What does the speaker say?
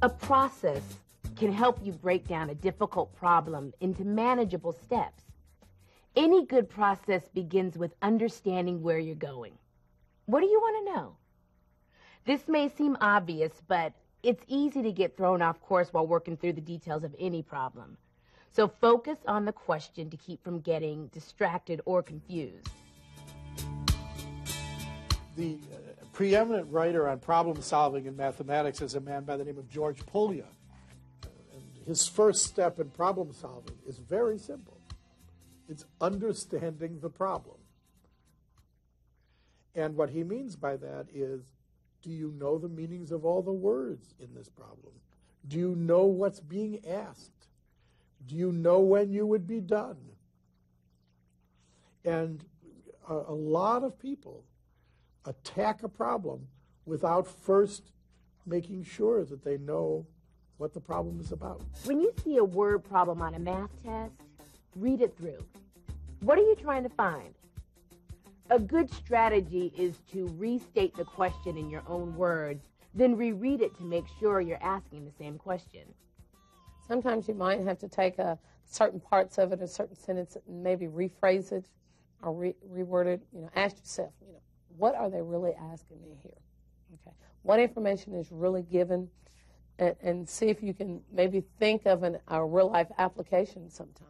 A process can help you break down a difficult problem into manageable steps. Any good process begins with understanding where you're going. What do you want to know? This may seem obvious, but it's easy to get thrown off course while working through the details of any problem. So focus on the question to keep from getting distracted or confused. The uh, preeminent writer on problem solving in mathematics is a man by the name of George Polya. And his first step in problem solving is very simple it's understanding the problem. And what he means by that is do you know the meanings of all the words in this problem? Do you know what's being asked? Do you know when you would be done? And a lot of people attack a problem without first making sure that they know what the problem is about. When you see a word problem on a math test, read it through. What are you trying to find? A good strategy is to restate the question in your own words, then reread it to make sure you're asking the same question. Sometimes you might have to take a certain parts of it, a certain sentence, and maybe rephrase it or re- reword it. You know, ask yourself, you know, what are they really asking me here? Okay, what information is really given, and, and see if you can maybe think of an, a real life application sometime.